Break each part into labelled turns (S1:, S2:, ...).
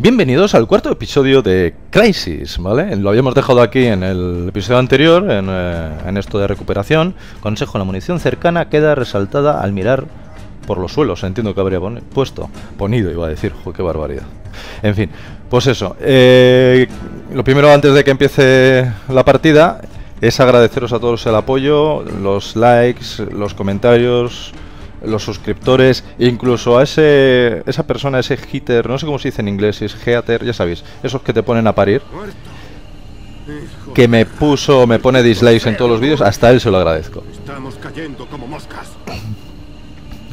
S1: Bienvenidos al cuarto episodio de Crisis, ¿vale? Lo habíamos dejado aquí en el episodio anterior, en, eh, en esto de recuperación. Consejo, la munición cercana queda resaltada al mirar por los suelos. Entiendo que habría puesto. Ponido, iba a decir. Jo, qué barbaridad. En fin, pues eso. eh, lo primero, antes de que empiece la partida, es agradeceros a todos el apoyo, los likes, los comentarios, los suscriptores, incluso a ese esa persona, ese hitter, no sé cómo se dice en inglés, si es hater, ya sabéis, esos que te ponen a parir, que me puso, me pone dislikes en todos los vídeos, hasta él se lo agradezco.
S2: Estamos cayendo como moscas.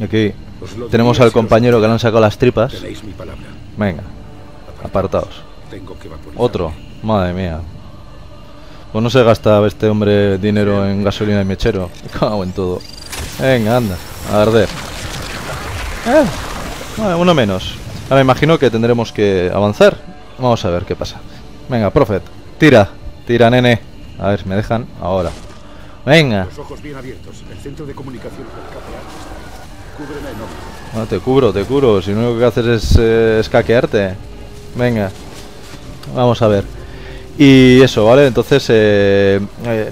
S1: Aquí tenemos al compañero que le han sacado las tripas. Venga, apartaos. Otro, madre mía. Pues no se gasta este hombre dinero en gasolina y mechero. Me Cago en todo. Venga, anda, a arder. Eh, vale, uno menos. Ahora imagino que tendremos que avanzar. Vamos a ver qué pasa. Venga, Prophet, tira, tira, nene. A ver, me dejan ahora. Venga,
S2: Los ojos bien abiertos. El centro de comunicación. Cúbreme
S1: no, te cubro, te cubro. Si lo único que haces es eh, escaquearte. Venga, vamos a ver. Y eso, ¿vale? Entonces, eh, eh,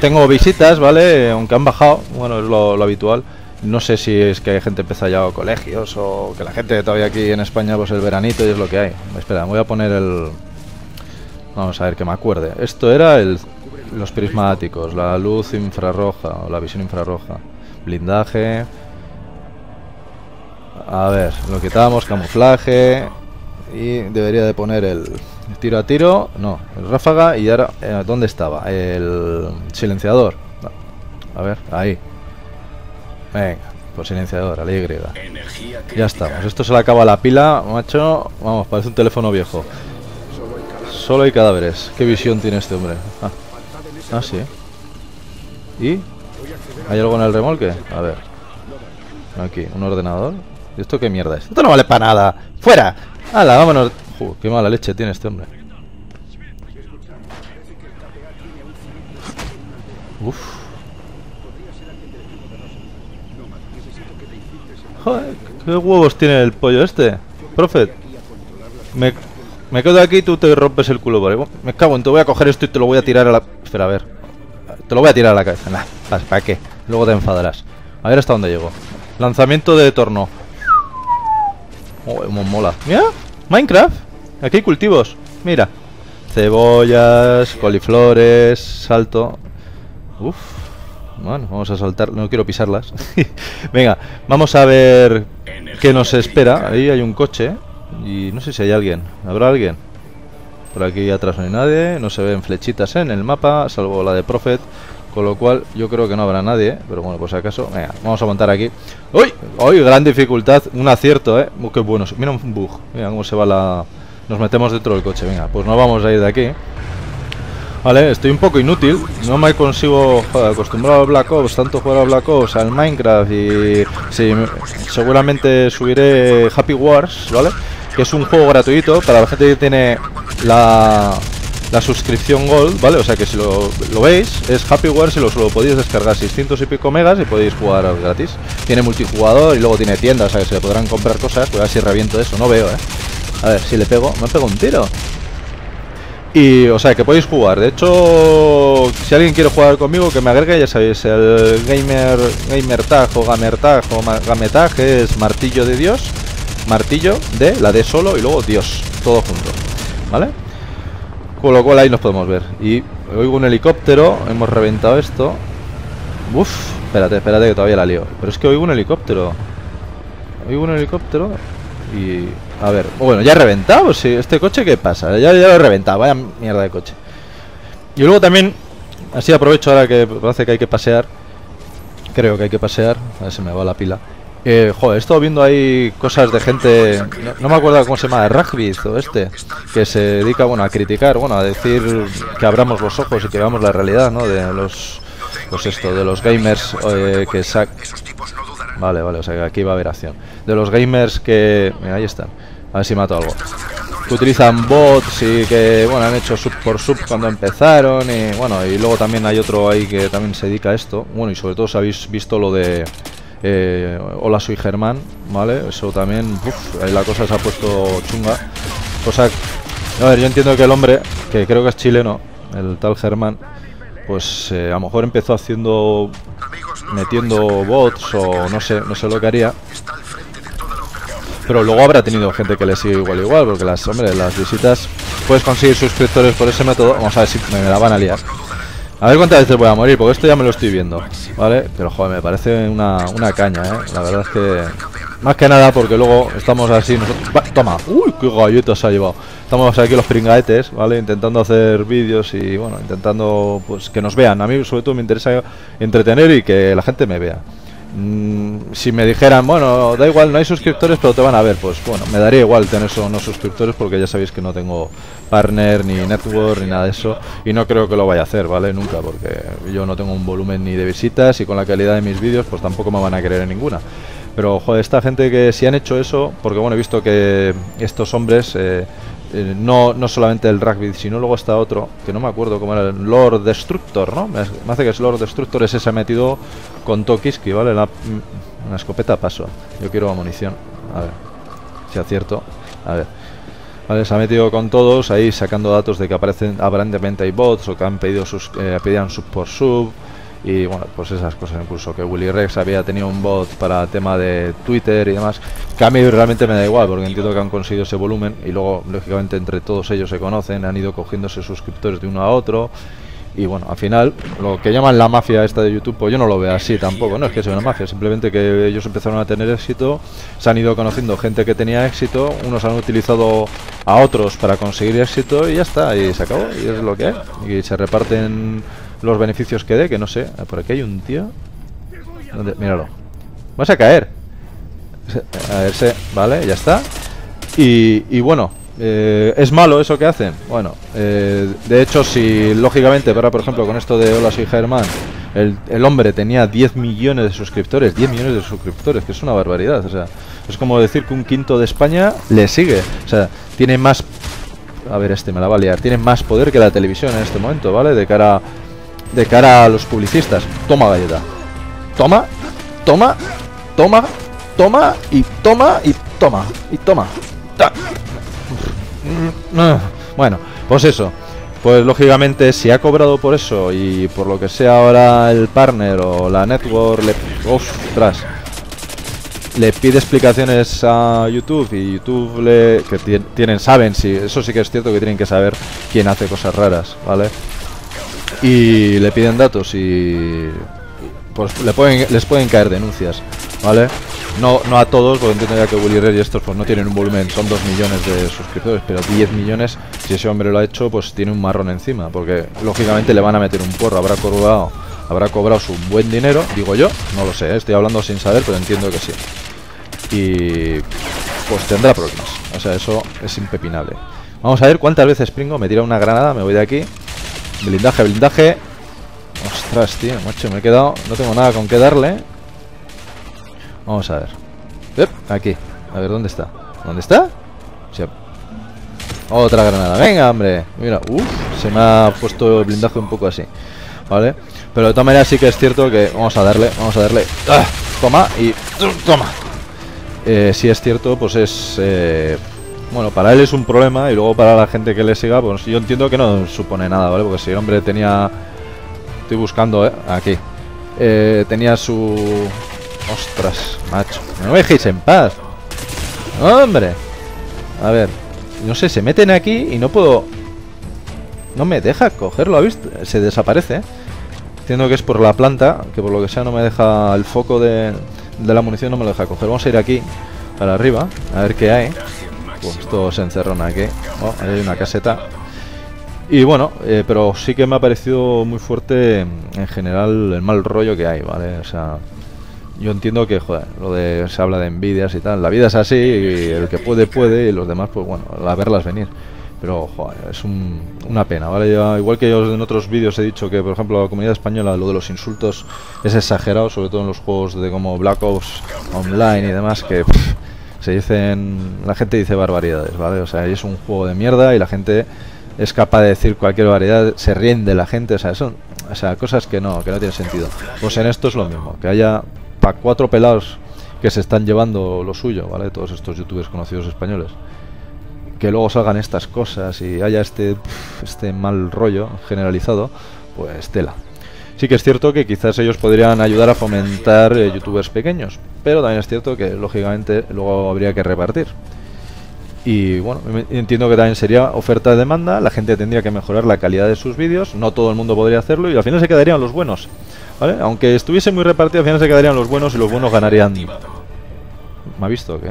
S1: tengo visitas, ¿vale? Aunque han bajado, bueno, es lo, habitual. No sé si es que hay gente empezado ya a colegios o que la gente todavía aquí en España, pues el veranito y es lo que hay. Espera, voy a poner el... Vamos a ver que me acuerde. Esto era el, los prismáticos, la luz infrarroja o la visión infrarroja, blindaje. A ver, lo quitamos, camuflaje. Y debería de poner el tiro a tiro. No, el ráfaga. Y ahora, eh, ¿dónde estaba? El silenciador. A ver, ahí. Venga, por silenciador, a la Y. Ya estamos. Esto se le acaba la pila, macho. Vamos, parece un teléfono viejo.
S2: Solo hay cadáveres.
S1: ¿Qué visión tiene este hombre? Ah, ah, sí. ¿Y? ¿Hay algo en el remolque? A ver. Aquí, un ordenador. ¿Y esto qué mierda es? Esto no vale para nada. ¡Fuera! ¡Hala, vámonos! Ju, qué mala leche tiene este hombre. Uf. Joder, ¿qué huevos tiene el pollo este? Prophet. Me, me quedo aquí y tú te rompes el culo, ¿vale? Me cago en te voy a coger esto y te lo voy a tirar a la... Espera, a ver. Te lo voy a tirar a la cabeza. Nah, ¿para para qué? Luego te enfadarás. A ver hasta dónde llego. Lanzamiento de torno. Mola. Mira, Minecraft. Aquí hay cultivos. Mira. Cebollas, coliflores, salto. Uf. Bueno, vamos a saltar. No quiero pisarlas. Venga, vamos a ver qué nos espera. Ahí hay un coche. Y no sé si hay alguien. ¿Habrá alguien? Por aquí atrás no hay nadie, no se ven flechitas en el mapa, salvo la de Prophet, con lo cual yo creo que no habrá nadie, pero bueno, por si acaso, venga, vamos a montar aquí. ¡Uy! ¡Uy! Gran dificultad, un acierto, ¿eh? ¡Qué bueno! Mira un bug, mira cómo se va la... Nos metemos dentro del coche, venga, pues no vamos a ir de aquí. Vale, estoy un poco inútil, no me consigo joder, acostumbrado al Black Ops, tanto jugar al Black Ops, al Minecraft y sí, me- seguramente subiré Happy Wars, ¿vale? Que es un juego gratuito para la gente que tiene la, la suscripción Gold, ¿vale? O sea que si lo, lo veis, es Happy Wars y lo, podéis descargar 600 y pico megas y podéis jugar gratis. Tiene multijugador y luego tiene tiendas, o sea que se le podrán comprar cosas, pues a si reviento eso, no veo, ¿eh? A ver, si le pego, me pego un tiro. Y, o sea, que podéis jugar. De hecho, si alguien quiere jugar conmigo, que me agregue, ya sabéis, el gamer, gamer tag o gamer tag o gametag es martillo de Dios, martillo de la de solo y luego Dios, todo junto, ¿vale? Con lo cual ahí nos podemos ver. Y oigo un helicóptero, hemos reventado esto. Uf, espérate, espérate que todavía la lío. Pero es que oigo un helicóptero. Oigo un helicóptero y... A ver, bueno, ya he reventado, sí. ¿Este coche qué pasa? Ya, ya lo he reventado, vaya mierda de coche. Y luego también, así aprovecho ahora que parece que hay que pasear. Creo que hay que pasear. A ver si me va la pila. Eh, joder, he estado viendo ahí cosas de gente... No, me acuerdo cómo se llama, Rugby o este. Que se dedica, bueno, a criticar, bueno, a decir que abramos los ojos y que veamos la realidad, ¿no? De los... Pues esto, de los gamers eh, que sacan... Vale, vale, o sea que aquí va a haber acción. De los gamers que... Mira, ahí están. A ver si mato algo. Que utilizan bots y que, bueno, han hecho sub por sub cuando empezaron y, bueno, y luego también hay otro ahí que también se dedica a esto. Bueno, y sobre todo si habéis visto lo de... eh, Hola, soy Germán, ¿vale? Eso también, uf, ahí la cosa se ha puesto chunga. Cosa... A ver, yo entiendo que el hombre, que creo que es chileno, el tal Germán, pues eh, a lo mejor empezó haciendo... metiendo bots o no sé, no sé lo que haría. Pero luego habrá tenido gente que le sigue igual igual, porque las, hombre, las visitas... Puedes conseguir suscriptores por ese método. Vamos a ver si me la van a liar. A ver cuántas veces voy a morir, porque esto ya me lo estoy viendo, ¿vale? Pero joder, me parece una, una caña, ¿eh? La verdad es que... Más que nada porque luego estamos así nosotros... toma, uy, qué galletas se ha llevado. Estamos aquí los pringaetes, ¿vale? Intentando hacer vídeos y, bueno, intentando pues que nos vean. A mí sobre todo me interesa entretener y que la gente me vea. Mm, si me dijeran, bueno, da igual, no hay suscriptores, pero te van a ver, pues bueno, me daría igual tener solo no suscriptores porque ya sabéis que no tengo partner, ni network, ni nada de eso, y no creo que lo vaya a hacer, ¿vale? Nunca, porque yo no tengo un volumen ni de visitas y con la calidad de mis vídeos, pues tampoco me van a querer en ninguna. Pero, joder, esta gente que si han hecho eso, porque bueno, he visto que estos hombres eh, eh, no, no solamente el rugby, sino luego está otro, que no me acuerdo cómo era, el Lord Destructor, ¿no? Me, hace que es Lord Destructor, ese se ha metido con Tokiski, ¿vale? La, mm, una escopeta paso. Yo quiero munición. A ver, si acierto. A ver. Vale, se ha metido con todos, ahí sacando datos de que aparecen aparentemente hay bots o que han pedido sus, eh, pedían sub por sub y bueno, pues esas cosas, incluso que Willy Rex había tenido un bot para tema de Twitter y demás, que a mí realmente me da igual, porque entiendo que han conseguido ese volumen y luego, lógicamente, entre todos ellos se conocen, han ido cogiéndose suscriptores de uno a otro. Y bueno, al final, lo que llaman la mafia esta de YouTube, pues yo no lo veo así tampoco, no es que sea una mafia, simplemente que ellos empezaron a tener éxito, se han ido conociendo gente que tenía éxito, unos han utilizado a otros para conseguir éxito y ya está, y se acabó, y es lo que hay, y se reparten los beneficios que dé, que no sé. Por aquí hay un tío. Míralo. Vas a caer. A ver, se... Vale, ya está. Y, bueno, eh, ¿es malo eso que hacen? Bueno, eh, de hecho, si lógicamente, para por ejemplo, con esto de Hola, soy Germán, el, el, hombre tenía 10 millones de suscriptores, 10 millones de suscriptores, que es una barbaridad. O sea, es como decir que un quinto de España le sigue. O sea, tiene más. A ver, este me la va a liar. Tiene más poder que la televisión en este momento, ¿vale? De cara de cara a los publicistas. Toma galleta. Toma, toma, toma, toma y toma y toma y toma. Bueno, pues eso. Pues lógicamente si ha cobrado por eso y por lo que sea ahora el partner o la network le... Ostras. Le pide explicaciones a YouTube y YouTube le... que tienen, saben, si eso sí que es cierto que tienen que saber quién hace cosas raras, ¿vale? Y le piden datos y pues le pueden, les pueden caer denuncias, ¿vale? No, no a todos, porque entiendo ya que Willy Red y estos pues no tienen un volumen, son 2 millones de suscriptores, pero 10 millones, si ese hombre lo ha hecho, pues tiene un marrón encima, porque lógicamente le van a meter un porro, habrá cobrado, habrá cobrado su buen dinero, digo yo, no lo sé, ¿eh? estoy hablando sin saber, pero entiendo que sí. Y pues tendrá problemas, o sea, eso es impepinable. Vamos a ver cuántas veces Pringo me tira una granada, me voy de aquí, Blindaje, blindaje. Ostras, tío, macho, me he quedado. No tengo nada con qué darle. Vamos a ver. aquí. A ver, ¿dónde está? ¿Dónde está? Otra granada. Venga, hombre. Mira, uff, se me ha puesto el blindaje un poco así. ¿Vale? Pero de todas maneras sí que es cierto que vamos a darle, vamos a darle. ¡Ah! Toma y toma. Eh, si es cierto, pues es eh, bueno, para él es un problema y luego para la gente que le siga, pues yo entiendo que no supone nada, ¿vale? Porque si hombre tenía... Estoy buscando, ¿eh? Aquí. Eh, tenía su... Ostras, macho. No me dejéis en paz. ¡Hombre! A ver. No sé, se meten aquí y no puedo... No me deja cogerlo, ¿ha visto? Se desaparece. Entiendo que es por la planta, que por lo que sea no me deja... El foco de, de la munición no me lo deja coger. Vamos a ir aquí, para arriba, a ver qué hay. Pues esto se encerrona aquí. Hay una caseta. Y bueno, eh, pero sí que me ha parecido muy fuerte en general el mal rollo que hay, ¿vale? O sea, yo entiendo que, joder, lo de se habla de envidias y tal. La vida es así, y el que puede, puede, y los demás, pues bueno, a verlas venir. Pero, joder, es una pena, ¿vale? igual que yo en otros vídeos he dicho que, por ejemplo, la comunidad española, lo de los insultos es exagerado, sobre todo en los juegos de como Black Ops Online y demás, que se dicen, la gente dice barbaridades, ¿vale? O sea, es un juego de mierda y la gente es capaz de decir cualquier barbaridad, se de la gente, o sea, son o sea, cosas que no, que no tienen sentido. Pues en esto es lo mismo, que haya para cuatro pelados que se están llevando lo suyo, ¿vale? Todos estos youtubers conocidos españoles. que luego salgan estas cosas y haya este, este mal rollo generalizado, pues tela. Sí que es cierto que quizás ellos podrían ayudar a fomentar eh, youtubers pequeños, pero también es cierto que lógicamente luego habría que repartir. Y bueno, entiendo que también sería oferta de demanda, la gente tendría que mejorar la calidad de sus vídeos, no todo el mundo podría hacerlo y al final se quedarían los buenos. Aunque estuviese muy repartido, al final se quedarían los buenos y los buenos ganarían. ¿Me ha visto qué?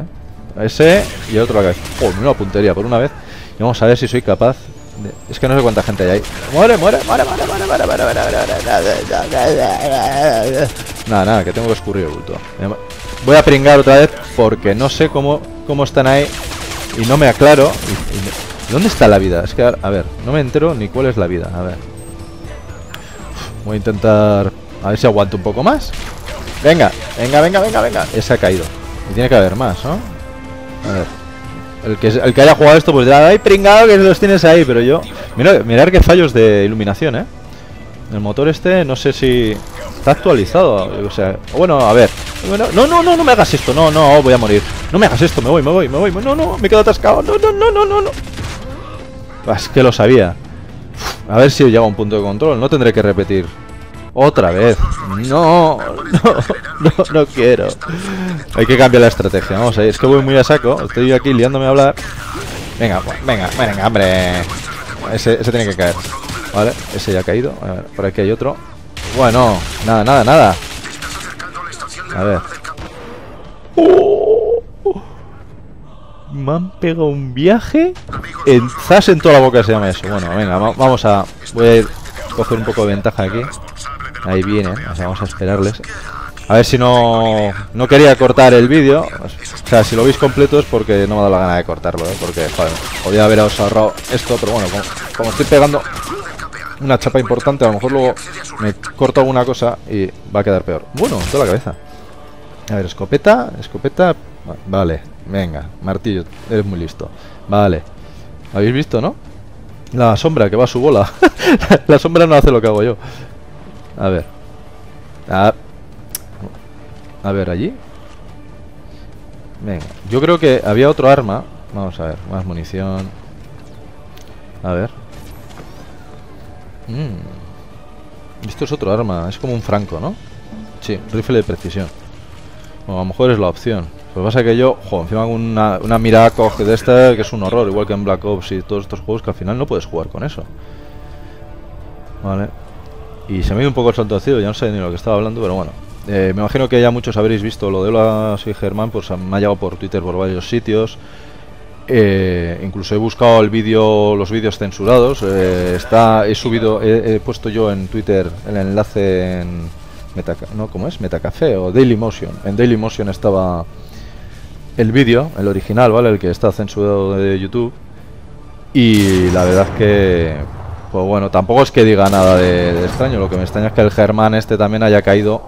S1: Ese y otro acá. Oh, una puntería por una vez. Y vamos a ver si soy capaz es que no sé cuánta gente hay ahí. ¡Muere, muere, muere, muere, muere, muere, muere, muere, Nada, nada, que tengo que escurrir el bulto. Voy a pringar otra vez porque no sé cómo, cómo están ahí y no me aclaro. ¿Dónde está la vida? Es que, a ver, no me entero ni cuál es la vida. A ver. Voy a intentar... A ver si aguanto un poco más. Venga, venga, venga, venga, venga. Ese ha caído. Y tiene que haber más, ¿no? A ver. El que, el que haya jugado esto, pues ya hay pringado que los tienes ahí, pero yo... Mira, mirar qué fallos de iluminación, ¿eh? El motor este, no sé si... Está actualizado, o sea... Bueno, a ver... No, no, no, no me hagas esto, no, no, voy a morir. No me hagas esto, me voy, me voy, me voy. No, no, me quedo atascado. No, no, no, no, no, no. Es que lo sabía. A ver si llega a un punto de control. No tendré que repetir otra vez. No, no, no, no quiero. Hay que cambiar la estrategia. Vamos a ir. Es que voy muy a saco. Estoy aquí liándome a hablar. Venga, venga, venga, hombre. Ese, ese tiene que caer. Vale, ese ya ha caído. A ver, por aquí hay otro. Bueno, nada, nada, nada. A ver. Me han pegado un viaje en zas en toda la boca se llama eso. Bueno, venga, vamos a... Voy a coger un poco de ventaja aquí. Ahí vienen, vamos a esperarles. A ver si no... No quería cortar el vídeo. O sea, si lo veis completo es porque no me ha dado la gana de cortarlo, ¿eh? Porque, joder, podría haberos ahorrado esto, pero bueno, como, estoy pegando una chapa importante, a lo mejor luego me corto alguna cosa y va a quedar peor. Bueno, toda la cabeza. A ver, escopeta, escopeta... Vale, venga, martillo, eres muy listo. Vale. ¿Habéis visto, no? La sombra que va a su bola. la sombra no hace lo que hago yo. A ver. A, ver, allí. Venga. Yo creo que había otro arma. Vamos a ver. Más munición. A ver. Mm. Esto es otro arma. Es como un franco, ¿no? Sí, rifle de precisión. O a lo mejor es la opción. Lo que pasa es que yo, jo, encima una, una mirada coge de esta que es un horror, igual que en Black Ops y todos estos juegos que al final no puedes jugar con eso. Vale. Y se me ido un poco el cielo, ya no sé ni lo que estaba hablando, pero bueno. Eh, me imagino que ya muchos habréis visto lo de Hola, soy Germán, pues me ha llegado por Twitter por varios sitios. Eh, incluso he buscado el vídeo, los vídeos censurados. Eh, está, he subido, he, puesto yo en Twitter el enlace en Metaca, no, ¿cómo es? Metacafé o Dailymotion. En Dailymotion estaba el vídeo, el original, ¿vale? El que está censurado de YouTube. Y la verdad que pues bueno, tampoco es que diga nada de, extraño. Lo que me extraña es que el Germán este también haya caído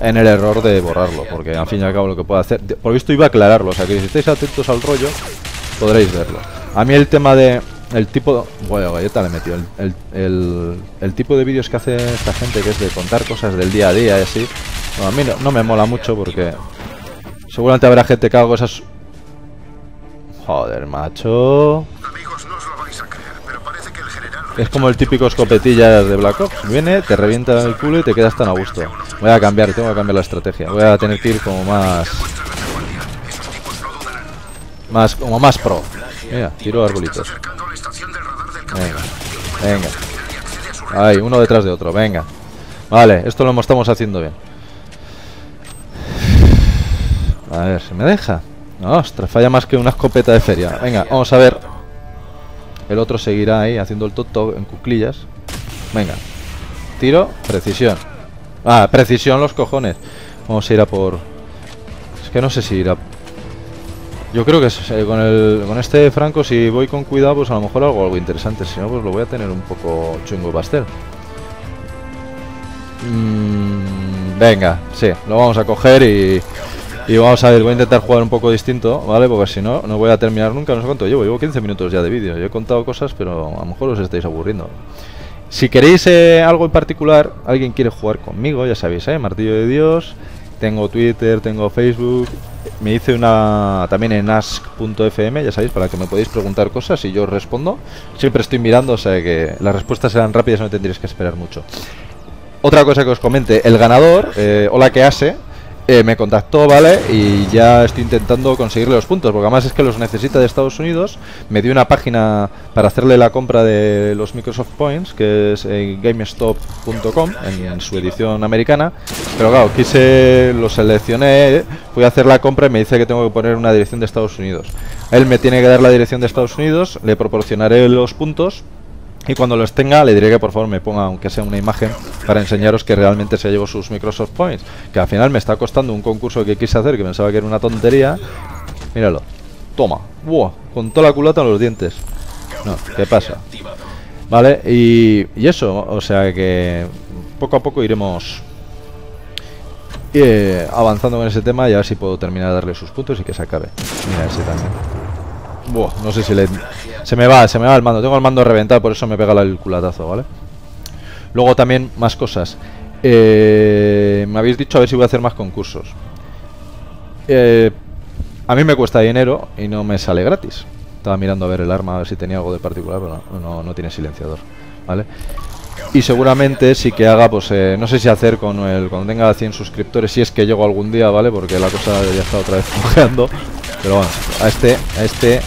S1: en el error de borrarlo. Porque al fin y al cabo lo que puede hacer... Por visto iba a aclararlo. O sea que si estáis atentos al rollo, podréis verlo. A mí el tema de... El tipo... Bueno, galleta le metió. El, el, tipo de vídeos que hace esta gente, que es de contar cosas del día a día y así... a mí no, me mola mucho porque... Seguramente habrá gente que haga cosas... Joder, macho... Es como el típico escopetillas de Black Ops. Viene, te revienta el culo y te quedas tan a gusto. Voy a cambiar, tengo que cambiar la estrategia. Voy a tener que ir como más... Más, como más pro. Mira, tiro arbolitos. Venga, venga. Ahí, uno detrás de otro, venga. Vale, esto lo estamos haciendo bien. A ver, ¿se me deja? Ostras, falla más que una escopeta de feria. Venga, vamos a ver el otro seguirá ahí haciendo el toto en cuclillas. Venga. Tiro, precisión. Ah, precisión los cojones. Vamos a ir a por... Es que no sé si ir a... Yo creo que eh, con, el, con este Franco, si voy con cuidado, pues a lo mejor algo, algo interesante. Si no, pues lo voy a tener un poco chungo pastel. Mm, venga, sí, lo vamos a coger y... Y vamos a ver, voy a intentar jugar un poco distinto, ¿vale? Porque si no, no voy a terminar nunca, no sé cuánto llevo, llevo 15 minutos ya de vídeo. Yo he contado cosas, pero a lo mejor os estáis aburriendo. Si queréis eh, algo en particular, alguien quiere jugar conmigo, ya sabéis, ¿eh? Martillo de Dios, Tengo Twitter, tengo Facebook. Me hice una también en ask.fm, ya sabéis, para que me podéis preguntar cosas y yo os respondo. Siempre estoy mirando, o sea que las respuestas serán rápidas, no tendréis que esperar mucho. Otra cosa que os comente, el ganador, eh, hola que hace, eh, me contactó, ¿vale? Y ya estoy intentando conseguirle los puntos, porque además es que los necesita de Estados Unidos. Me dio una página para hacerle la compra de los Microsoft Points, que es eh, GameStop.com, en, su edición americana. Pero claro, quise, lo seleccioné, fui a hacer la compra y me dice que tengo que poner una dirección de Estados Unidos. Él me tiene que dar la dirección de Estados Unidos, le proporcionaré los puntos y cuando los tenga, le diré que por favor me ponga, aunque sea una imagen, para enseñaros que realmente se llevó sus Microsoft Points. Que al final me está costando un concurso que quise hacer, que pensaba que era una tontería. Míralo. Toma. Buah, con toda la culata en los dientes. No, ¿qué pasa? Vale, y, y eso, o sea que poco a poco iremos eh, avanzando con ese tema y a ver si puedo terminar de darle sus puntos y que se acabe. Mira, ese también. Buah, no sé si le... Se me va, se me va el mando. Tengo el mando reventado, por eso me pega el culatazo, ¿vale? Luego también más cosas. Eh, me habéis dicho a ver si voy a hacer más concursos. Eh, a mí me cuesta dinero y no me sale gratis. Estaba mirando a ver el arma, a ver si tenía algo de particular, pero no, no, tiene silenciador, ¿vale? Y seguramente sí que haga, pues eh, no sé si hacer con el cuando tenga 100 suscriptores, si es que llego algún día, ¿vale? Porque la cosa ya está otra vez cojeando. Pero bueno, a este, a este.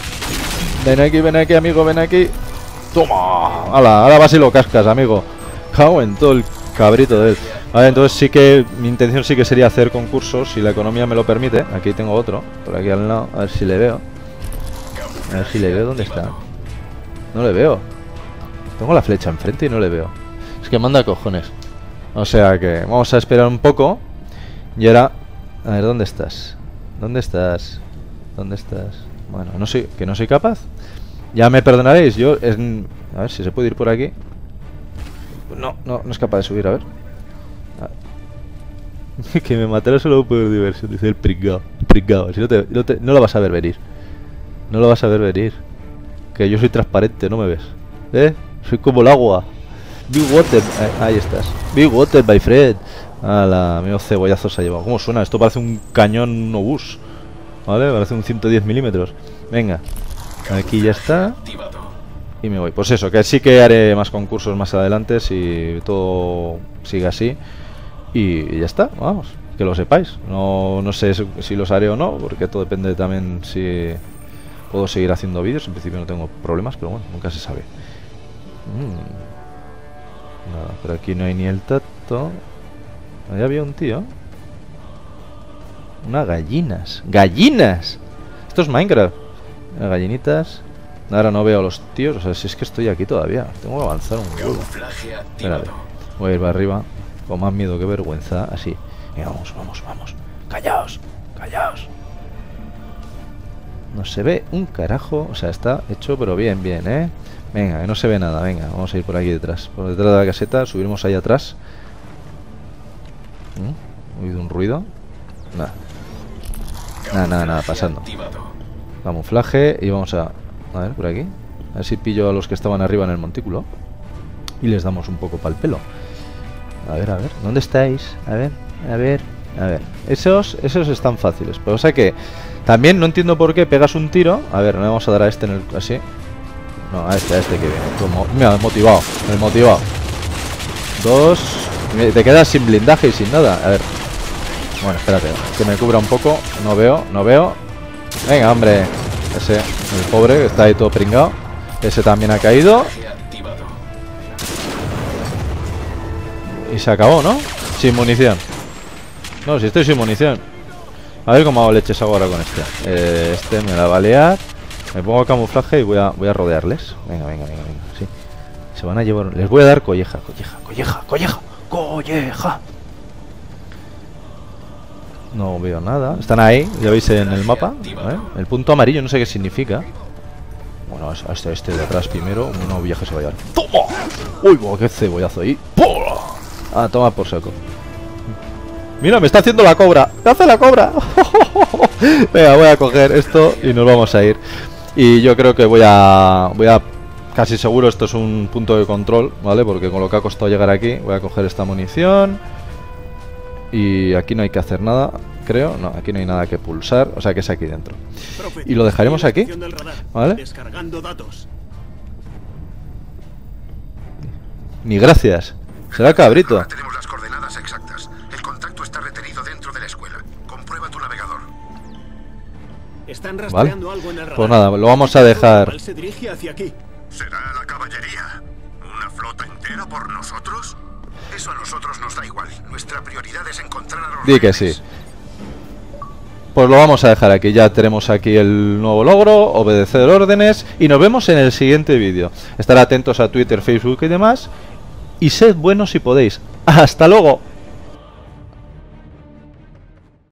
S1: Ven aquí, ven aquí, amigo, ven aquí. Toma. Hala, ahora vas y lo cascas, amigo. Cago en todo el cabrito de él. Vale, entonces sí que mi intención sí que sería hacer concursos, si la economía me lo permite. Aquí tengo otro, por aquí al lado, a ver si le veo. A ver si le veo, ¿dónde está? No le veo. Tengo la flecha enfrente y no le veo. Es que manda cojones. O sea que vamos a esperar un poco. Y ahora... A ver, ¿dónde estás? ¿Dónde estás? ¿Dónde estás? Bueno, no sé, que no soy capaz. Ya me perdonaréis, yo... Es, a ver si se puede ir por aquí. No, no, no es capaz de subir, a ver. que me matará solo por diversión, dice el pringao. Pringao, si no, te, no, te, lo vas a ver venir. No lo vas a ver venir. Que yo soy transparente, ¿no me ves? ¿Eh? Soy como el agua. Big Water. Eh, ahí estás. Big Water, my friend. A la mío cebollazo se ha llevado. ¿Cómo suena? Esto parece un cañón obús. ¿Vale? Parece un 110 milímetros. Venga. Aquí ya está. Y me voy. Pues eso, que sí que haré más concursos más adelante si todo sigue así. Y ya está, vamos. Que lo sepáis. No, no sé si los haré o no, porque todo depende también si puedo seguir haciendo vídeos. En principio no tengo problemas, pero bueno, nunca se sabe. Mm. Nada, pero aquí no hay ni el tacto. Ahí había un tío. Unas gallinas. ¡Gallinas! Esto es Minecraft. Gallinitas. Ahora no veo a los tíos. O sea, si es que estoy aquí todavía. Tengo que avanzar un huevo. Espérate. Voy a ir para arriba. Con más miedo que vergüenza. Así. Vamos, vamos, vamos. Callaos. Callaos. No se ve un carajo. O sea, está hecho pero bien, bien, ¿eh? Venga, que no se ve nada. Venga, vamos a ir por aquí detrás. Por detrás de la caseta. Subiremos ahí atrás. ¿Mm? Oído un ruido. Nada. Nada, nada, nada, pasando. Camuflaje y vamos a... A ver, por aquí. A ver si pillo a los que estaban arriba en el montículo. Y les damos un poco para el pelo. A ver, a ver. ¿Dónde estáis? A ver, a ver, a ver. Esos, esos están fáciles. Pero o sea que... También no entiendo por qué pegas un tiro. A ver, no le vamos a dar a este en el... Así. No, a este, a este que viene. Como, mira, motivado. El motivado. Dos. Te quedas sin blindaje y sin nada. A ver, bueno, espérate, que me cubra un poco. No veo, no veo. Venga, hombre. Ese, el pobre, que está ahí todo pringado. Ese también ha caído. Y se acabó, ¿no? Sin munición. No, si estoy sin munición. A ver cómo hago leches ahora con este. Eh, este me la va a liar. Me pongo camuflaje y voy a, voy a rodearles. Venga, venga, venga, venga. Sí. Se van a llevar. Les voy a dar colleja, colleja, colleja, colleja, colleja. No veo nada. Están ahí, ya veis en el mapa. ¿eh? El punto amarillo no sé qué significa. Bueno, a este, este de atrás primero. No viaje se vaya. ¡Toma! ¡Uy, qué cebollazo ahí! Ah, toma por saco. Mira, me está haciendo la cobra. ¡Me hace la cobra! Venga, voy a coger esto y nos vamos a ir. Y yo creo que voy a... Voy a... Casi seguro esto es un punto de control, ¿vale? Porque con lo que ha costado llegar aquí, voy a coger esta munición. Y aquí no hay que hacer nada, creo. No, aquí no hay nada que pulsar. O sea que es aquí dentro. Y lo dejaremos aquí, ¿vale?
S3: Descargando datos.
S1: Ni gracias. Será cabrito.
S4: Ahora tenemos las coordenadas exactas. El contacto está retenido dentro de la escuela. Comprueba tu navegador.
S3: Están
S1: Vale.
S3: rastreando algo en el radar.
S1: Pues nada, lo vamos a dejar.
S3: Se dirige hacia aquí.
S4: ¿Será la caballería? ¿Una flota entera por nosotros? Eso a nosotros nos da igual. Nuestra prioridad es encontrar a los
S1: Di que sí. Pues lo vamos a dejar aquí. Ya tenemos aquí el nuevo logro, obedecer órdenes. Y nos vemos en el siguiente vídeo. Estar atentos a Twitter, Facebook y demás. Y sed buenos si podéis. ¡Hasta luego!